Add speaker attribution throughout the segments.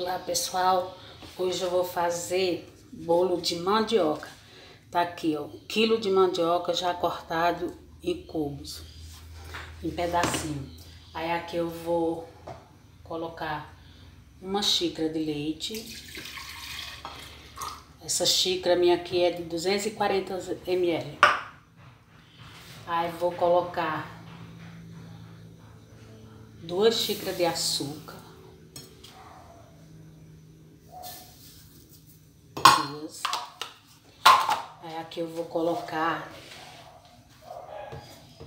Speaker 1: Olá pessoal, hoje eu vou fazer bolo de mandioca. Tá aqui ó, quilo de mandioca já cortado em cubos, em pedacinho. Aí aqui eu vou colocar uma xícara de leite. Essa xícara minha aqui é de 240 ml. Aí vou colocar duas xícaras de açúcar. Duas. Aí aqui eu vou colocar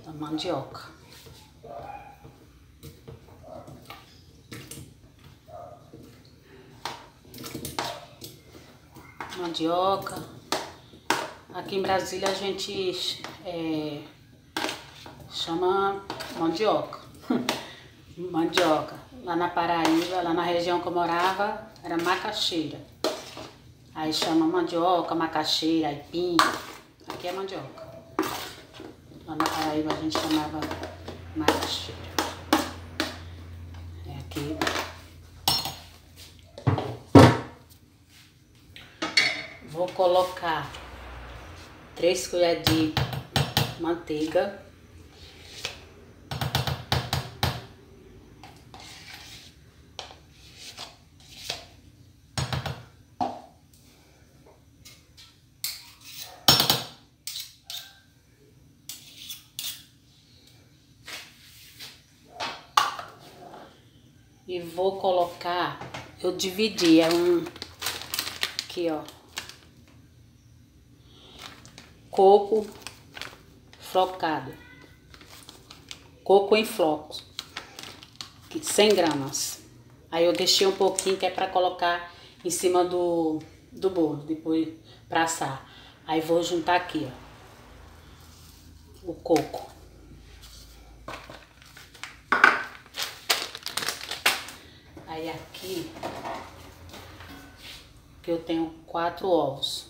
Speaker 1: a mandioca. Mandioca. Aqui em Brasília a gente é, chama mandioca. mandioca. Lá na Paraíba, lá na região que eu morava, era macaxeira. Aí chama mandioca, macaxeira, aipim. Aqui é mandioca. Lá na Paraíba a gente chamava macaxeira. É aqui. Vou colocar três colheres de manteiga. E vou colocar, eu dividi, é um, aqui ó, coco flocado, coco em flocos, 100 gramas. Aí eu deixei um pouquinho que é pra colocar em cima do, do bolo, depois pra assar. Aí vou juntar aqui, ó, o coco. Aí aqui, que eu tenho quatro ovos.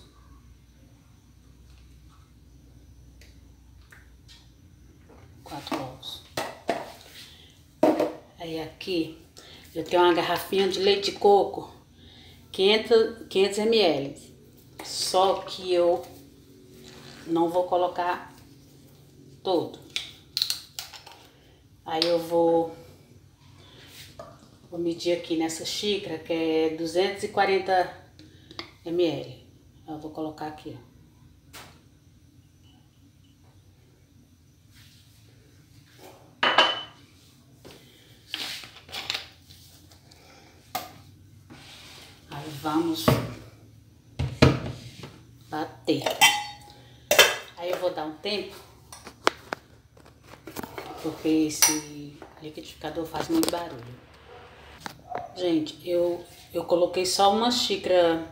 Speaker 1: Quatro ovos. Aí aqui, eu tenho uma garrafinha de leite de coco, 500, 500 ml. Só que eu não vou colocar todo. Aí eu vou Vou medir aqui nessa xícara, que é 240 ml. Eu vou colocar aqui, ó. Aí vamos bater. Aí eu vou dar um tempo, porque esse liquidificador faz muito barulho. Gente, eu, eu coloquei só uma xícara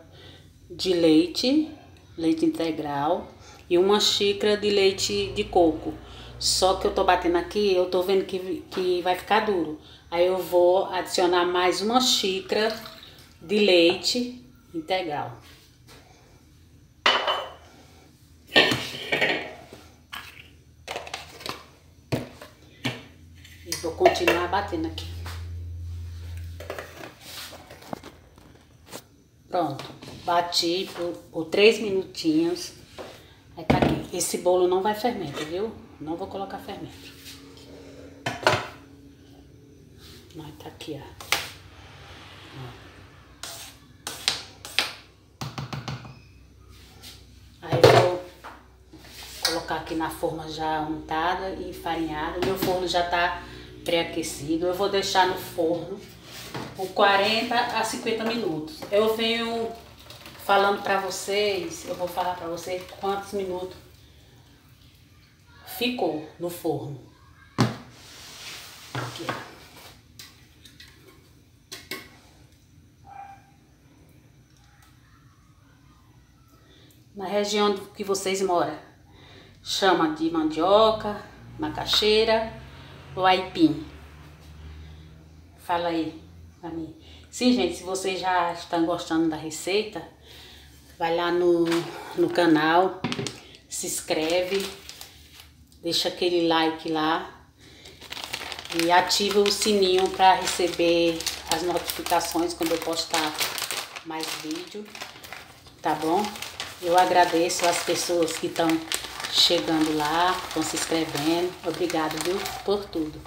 Speaker 1: de leite, leite integral, e uma xícara de leite de coco. Só que eu tô batendo aqui, eu tô vendo que, que vai ficar duro. Aí eu vou adicionar mais uma xícara de leite integral. E vou continuar batendo aqui. Pronto, bati por, por três minutinhos. Aí tá aqui. Esse bolo não vai fermento, viu? Não vou colocar fermento. Aí tá aqui, ó. Aí vou colocar aqui na forma já untada e enfarinhada. Meu forno já tá pré-aquecido. Eu vou deixar no forno por 40 a 50 minutos. Eu venho falando para vocês, eu vou falar para vocês quantos minutos ficou no forno. Aqui. Na região que vocês moram, chama de mandioca, macaxeira ou aipim. Fala aí pra mim. Sim, gente, se vocês já estão gostando da receita, vai lá no, no canal, se inscreve, deixa aquele like lá e ativa o sininho para receber as notificações quando eu postar mais vídeo, tá bom? Eu agradeço as pessoas que estão chegando lá, estão se inscrevendo. Obrigado, viu, por tudo.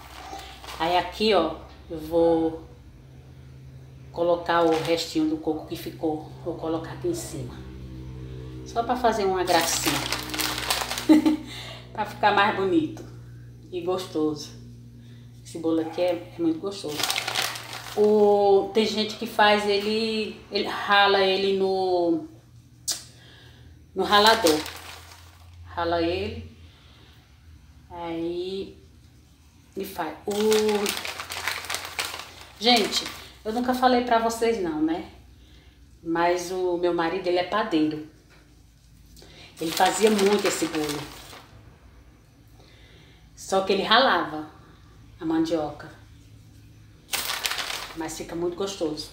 Speaker 1: Aí aqui, ó, eu vou colocar o restinho do coco que ficou. Vou colocar aqui em cima. Só para fazer uma gracinha. para ficar mais bonito e gostoso. Esse bolo aqui é, é muito gostoso. O, tem gente que faz ele, ele rala ele no, no ralador. Rala ele. Aí e faz. O, gente, eu nunca falei pra vocês não, né? Mas o meu marido, ele é padeiro. Ele fazia muito esse bolo. Só que ele ralava a mandioca mas fica muito gostoso.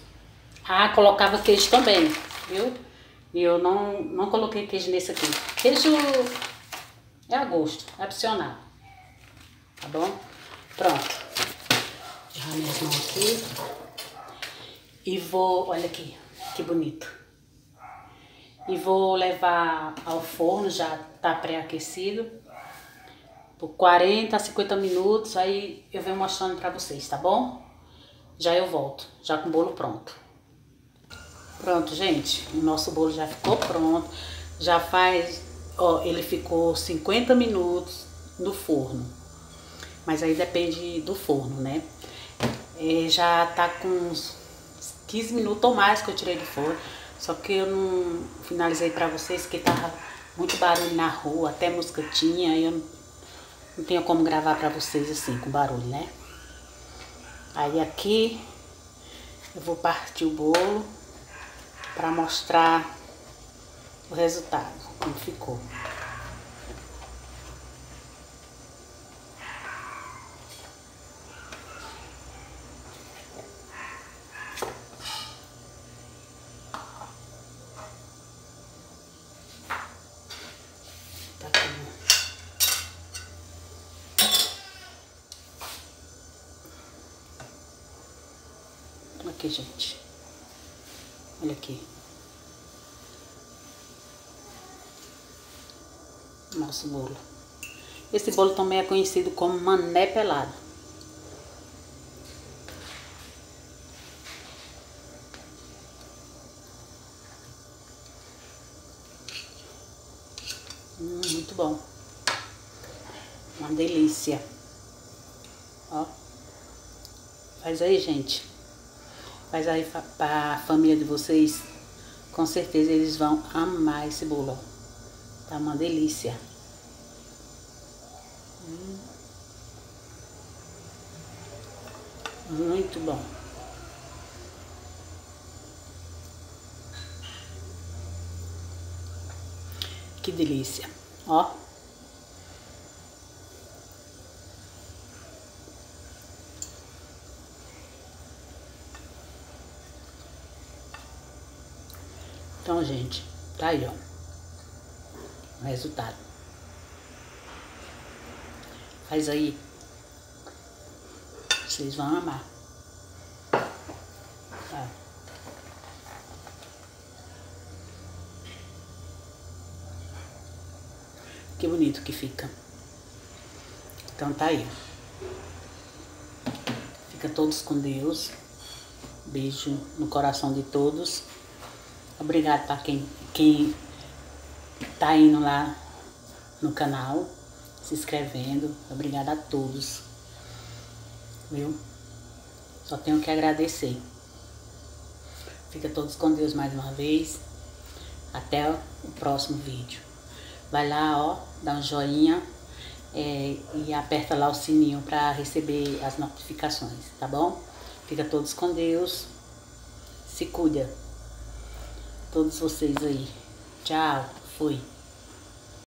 Speaker 1: Ah, colocava queijo também, viu? E eu não, não coloquei queijo nesse aqui. Queijo é a gosto, é opcional. Tá bom? Pronto. Já minhas mãos aqui. E vou, olha aqui, que bonito. E vou levar ao forno, já tá pré-aquecido. Por 40 a 50 minutos, aí eu venho mostrando pra vocês, tá bom? já eu volto, já com o bolo pronto. Pronto, gente, o nosso bolo já ficou pronto. Já faz, ó, ele ficou 50 minutos no forno. Mas aí depende do forno, né? É, já tá com uns 15 minutos ou mais que eu tirei do forno. Só que eu não finalizei pra vocês, porque tava muito barulho na rua, até música tinha, e eu não, não tinha como gravar pra vocês assim, com barulho, né? Aí aqui eu vou partir o bolo para mostrar o resultado, como ficou. Aqui, gente. Olha aqui. Nosso bolo. Esse bolo também é conhecido como mané pelado. Hum, muito bom. Uma delícia. Ó. Faz aí, gente. Faz aí para a família de vocês. Com certeza eles vão amar esse bolo. Tá uma delícia. Hum. Muito bom. Que delícia. Ó. Então, gente, tá aí, ó. O resultado. Faz aí. Vocês vão amar. Tá. Que bonito que fica. Então tá aí. Fica todos com Deus. Beijo no coração de todos. Obrigado para quem, quem tá indo lá no canal, se inscrevendo. Obrigada a todos. Viu? Só tenho que agradecer. Fica todos com Deus mais uma vez. Até o próximo vídeo. Vai lá, ó, dá um joinha é, e aperta lá o sininho para receber as notificações, tá bom? Fica todos com Deus. Se cuida todos vocês aí. Tchau, fui.